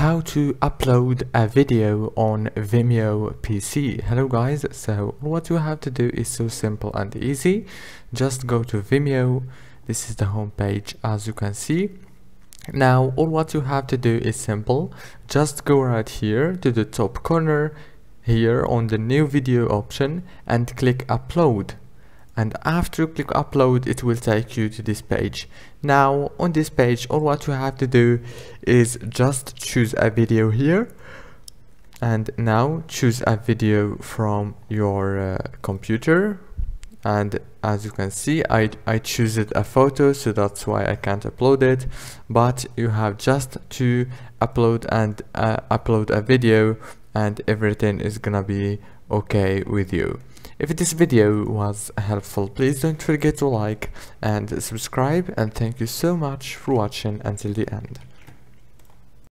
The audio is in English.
how to upload a video on Vimeo PC. Hello guys, so what you have to do is so simple and easy. Just go to Vimeo. This is the home page as you can see. Now all what you have to do is simple. Just go right here to the top corner here on the new video option and click upload and after you click upload it will take you to this page. Now on this page all what you have to do is just choose a video here and now choose a video from your uh, computer. And as you can see I, I choose it a photo so that's why I can't upload it. But you have just to upload and uh, upload a video and everything is gonna be okay with you if this video was helpful, please don't forget to like and subscribe and thank you so much for watching until the end.